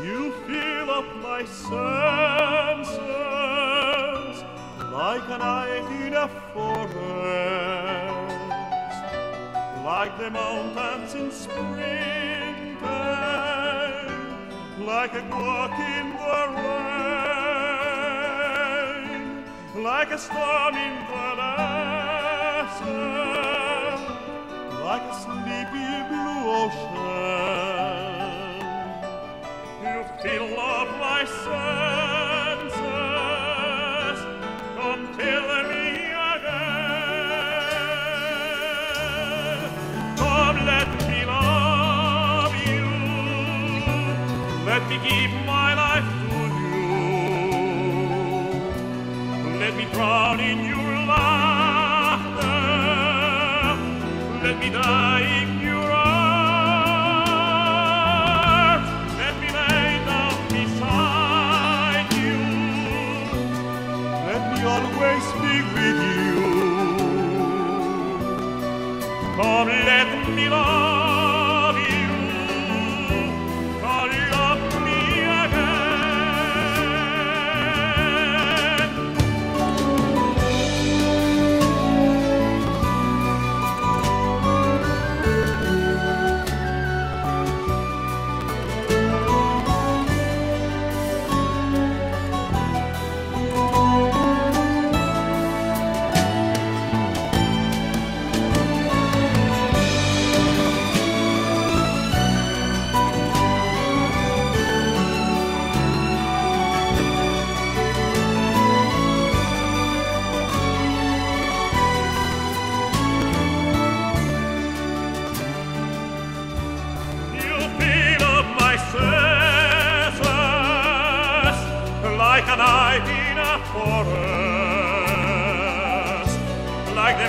You fill up my senses like a night in a forest, like the mountains in springtime, like a clock in the rain, like a storm in the desert, You fill up my senses. Come me again. Come, let me love you. Let me give my life to you. Let me drown in your laughter. Let me die let like a night in a forest, like the